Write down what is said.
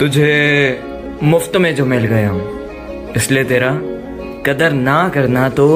तुझे मुफ़्त में जो मिल गया हूँ इसलिए तेरा कदर ना करना तो